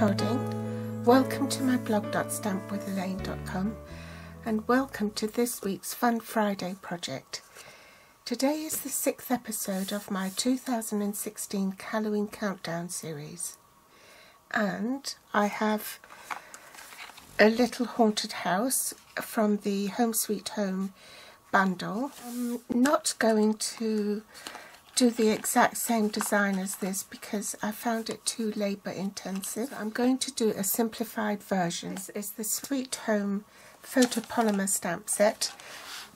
Harding. Welcome to my blog.stampwithelaine.com and welcome to this week's Fun Friday project. Today is the sixth episode of my 2016 Halloween Countdown series and I have a little haunted house from the Home Sweet Home bundle. I'm not going to do the exact same design as this because I found it too labour intensive. I'm going to do a simplified version. This is the Sweet Home photopolymer stamp set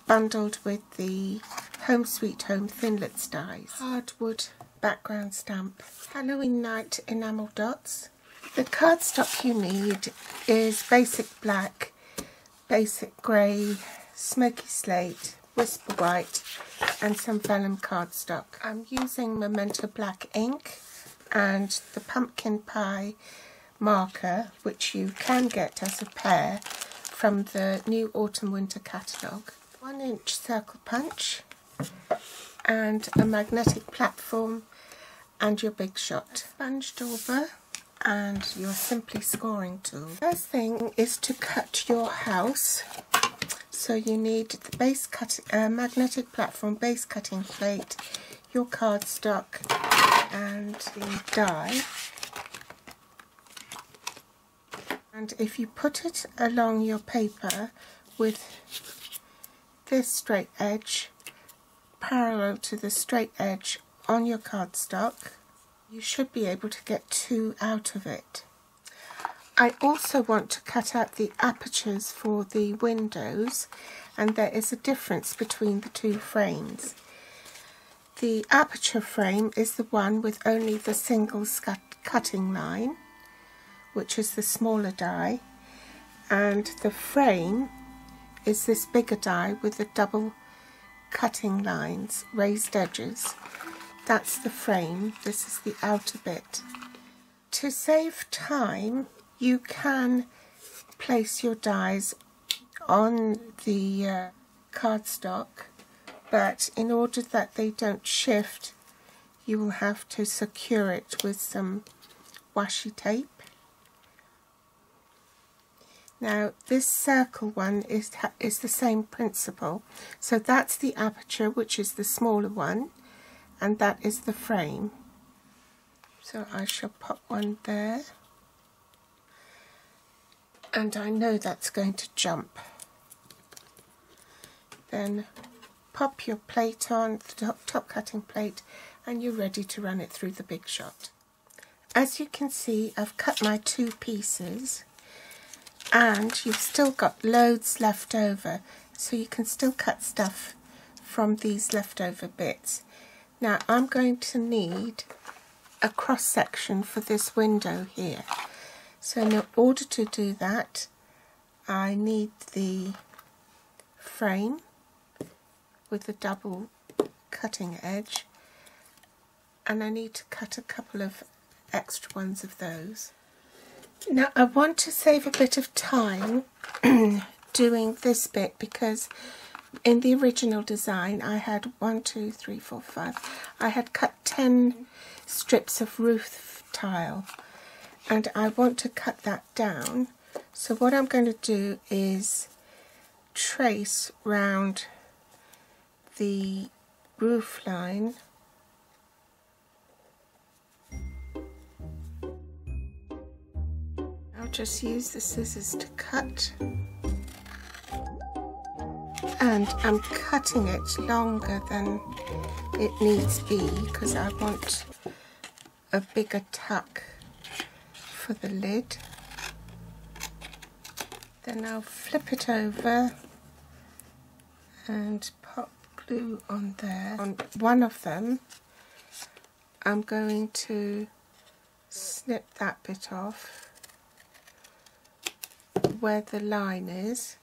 bundled with the Home Sweet Home Thinlits dies. Hardwood background stamp. Halloween Night enamel dots. The cardstock you need is basic black, basic grey, smoky slate, whisper white and some vellum cardstock. I'm using Memento Black ink and the pumpkin pie marker which you can get as a pair from the new autumn winter catalogue. One inch circle punch and a magnetic platform and your big shot. Sponge dauber and your simply scoring tool. First thing is to cut your house so you need the base cut, uh, magnetic platform base cutting plate, your cardstock and the die. And if you put it along your paper with this straight edge parallel to the straight edge on your cardstock, you should be able to get two out of it. I also want to cut out the apertures for the windows and there is a difference between the two frames. The aperture frame is the one with only the single cutting line which is the smaller die and the frame is this bigger die with the double cutting lines, raised edges. That's the frame, this is the outer bit. To save time you can place your dies on the uh, cardstock but in order that they don't shift you will have to secure it with some washi tape. Now this circle one is, is the same principle so that's the aperture which is the smaller one and that is the frame. So I shall pop one there and I know that's going to jump. Then pop your plate on, the top, cutting plate, and you're ready to run it through the big shot. As you can see, I've cut my two pieces and you've still got loads left over, so you can still cut stuff from these leftover bits. Now I'm going to need a cross section for this window here. So in order to do that, I need the frame with the double cutting edge and I need to cut a couple of extra ones of those. Now I want to save a bit of time doing this bit because in the original design I had one, two, three, four, five. I had cut 10 strips of roof tile and I want to cut that down. So what I'm going to do is trace round the roof line. I'll just use the scissors to cut. And I'm cutting it longer than it needs to be because I want a bigger tuck for the lid. Then I'll flip it over and pop glue on there. On one of them, I'm going to snip that bit off where the line is.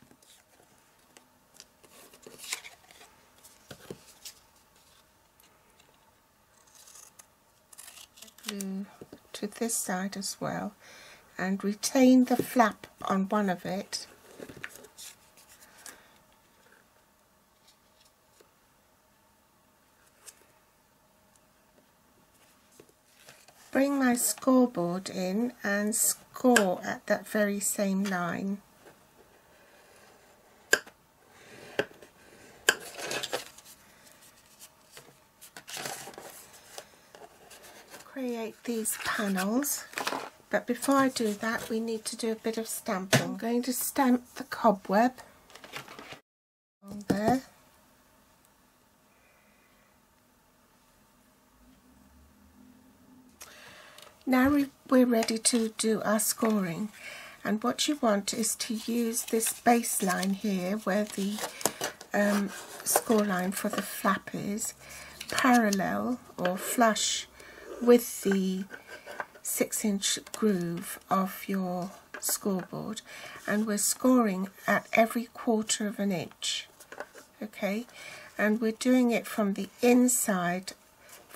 To this side as well and retain the flap on one of it bring my scoreboard in and score at that very same line. These panels. But before I do that we need to do a bit of stamping. I'm going to stamp the cobweb. On there. Now we're ready to do our scoring. And what you want is to use this baseline here where the um, score line for the flap is parallel or flush with the 6 inch groove of your scoreboard and we're scoring at every quarter of an inch okay and we're doing it from the inside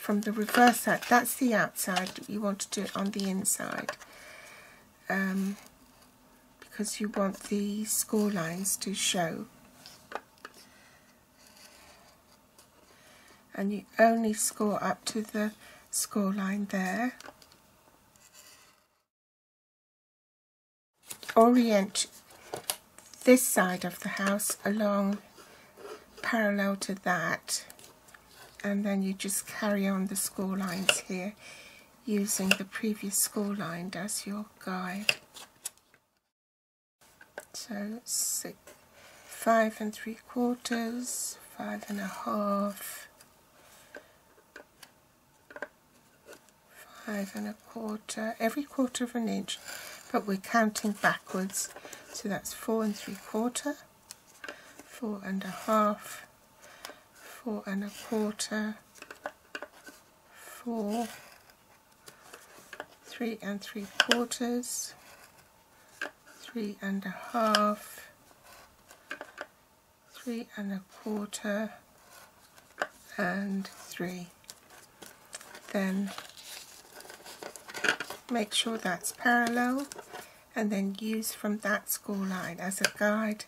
from the reverse side. That's the outside. You want to do it on the inside. Um, because you want the score lines to show. And you only score up to the score line there. Orient this side of the house along parallel to that and then you just carry on the score lines here using the previous score line as your guide. So six, five and three quarters, five and a half, five and a quarter, every quarter of an inch, but we're counting backwards. So that's four and three quarter, four and a half, four and a quarter, four, three and three quarters, three and a half, three and a quarter, and three. Then make sure that's parallel and then use from that score line as a guide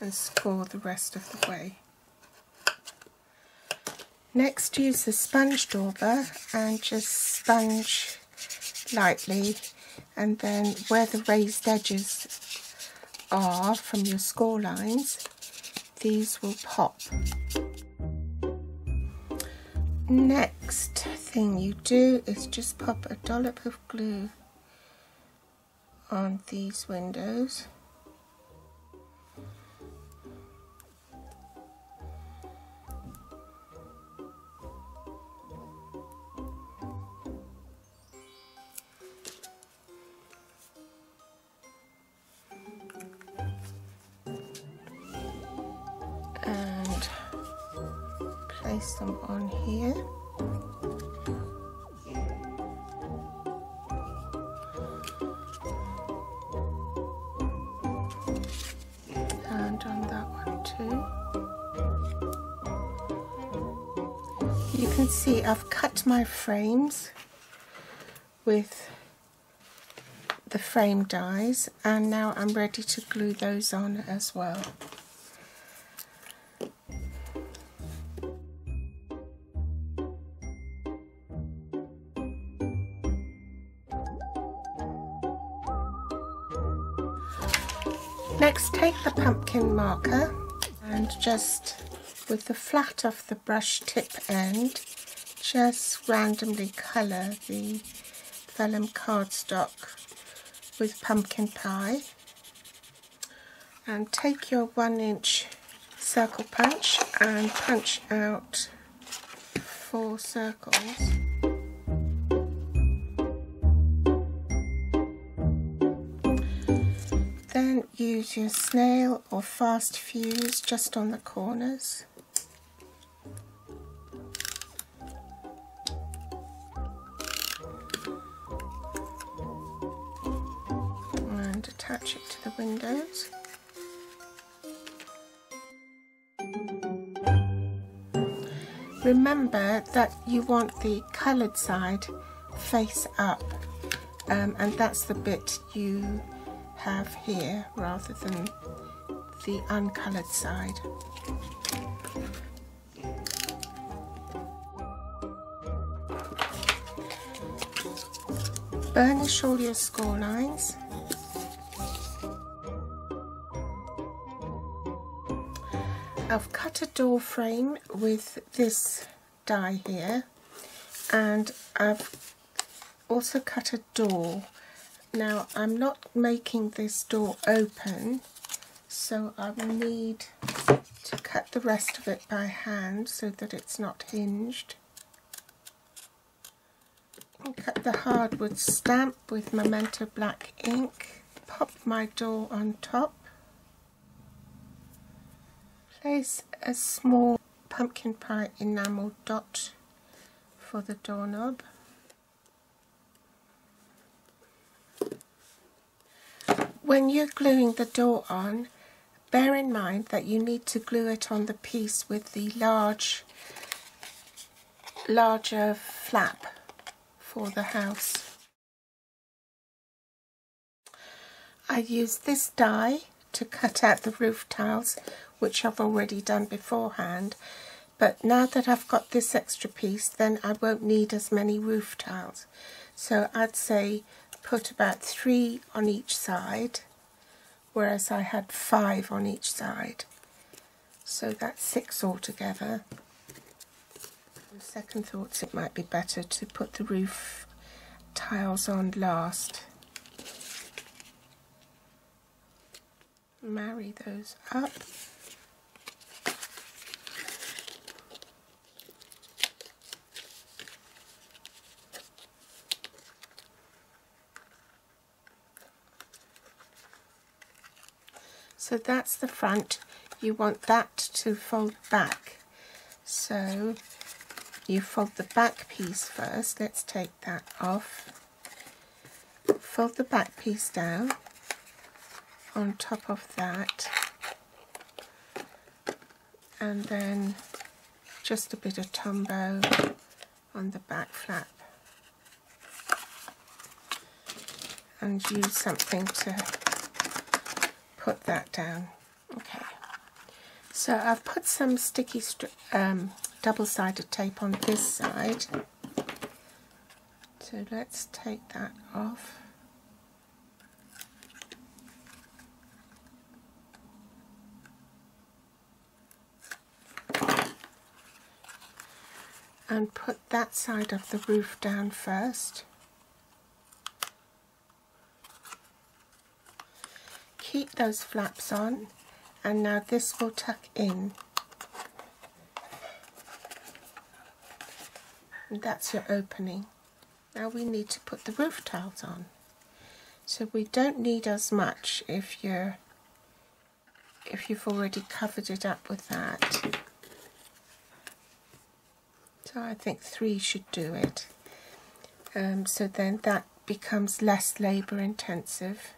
and score the rest of the way. Next use the sponge dauber and just sponge lightly and then where the raised edges are from your score lines these will pop. Next thing you do is just pop a dollop of glue on these windows and place them on here. See I've cut my frames with the frame dies and now I'm ready to glue those on as well. Next take the pumpkin marker and just with the flat of the brush tip end just randomly colour the vellum cardstock with pumpkin pie and take your one inch circle punch and punch out four circles Then use your snail or fast fuse just on the corners. Windows. Remember that you want the coloured side face up um, and that's the bit you have here rather than the uncoloured side. burnish all your score lines. I've cut a door frame with this die here and I've also cut a door. Now I'm not making this door open so I will need to cut the rest of it by hand so that it's not hinged. Cut the hardwood stamp with Memento Black ink. Pop my door on top. Place a small pumpkin pie enamel dot for the doorknob. When you're gluing the door on, bear in mind that you need to glue it on the piece with the large, larger flap for the house. I use this die to cut out the roof tiles, which I've already done beforehand, but now that I've got this extra piece, then I won't need as many roof tiles. So I'd say put about three on each side whereas I had five on each side. So that's six altogether. On second thoughts, it might be better to put the roof tiles on last. Marry those up. So that's the front. You want that to fold back. So you fold the back piece first. Let's take that off. Fold the back piece down on top of that. And then just a bit of Tombow on the back flap. And use something to put that down. Okay. So I've put some sticky um, double-sided tape on this side. So let's take that off. And put that side of the roof down first. keep those flaps on and now this will tuck in. And that's your opening. Now we need to put the roof tiles on. So we don't need as much if you're if you've already covered it up with that I think three should do it. Um, so then that becomes less labour intensive.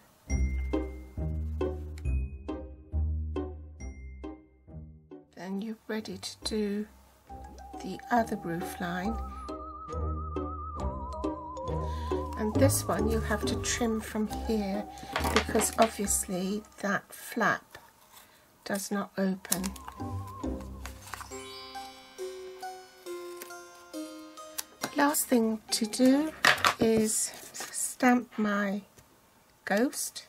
Then you're ready to do the other roof line. And this one you have to trim from here because obviously that flap does not open last thing to do is stamp my ghost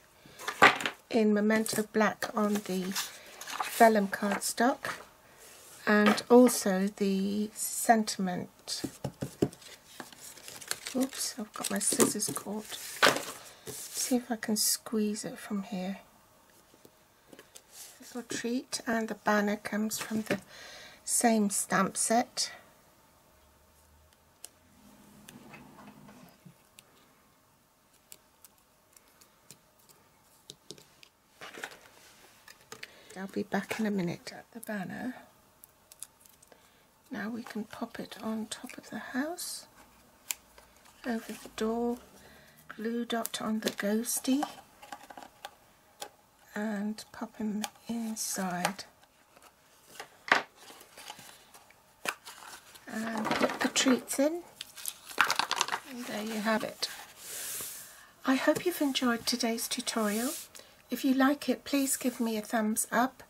in Memento Black on the vellum cardstock and also the sentiment. Oops, I've got my scissors caught. See if I can squeeze it from here. Little treat, and the banner comes from the same stamp set. Be back in a minute at the banner. Now we can pop it on top of the house, over the door, glue dot on the ghosty, and pop him inside. And put the treats in, and there you have it. I hope you've enjoyed today's tutorial. If you like it, please give me a thumbs up,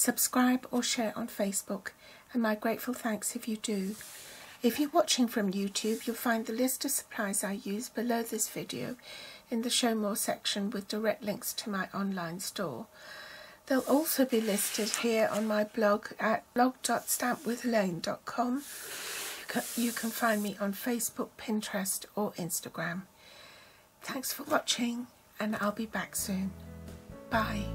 subscribe or share on Facebook and my grateful thanks if you do. If you're watching from YouTube, you'll find the list of supplies I use below this video in the Show More section with direct links to my online store. They'll also be listed here on my blog at blog.stampwithelaine.com. You can find me on Facebook, Pinterest or Instagram. Thanks for watching and I'll be back soon. Bye.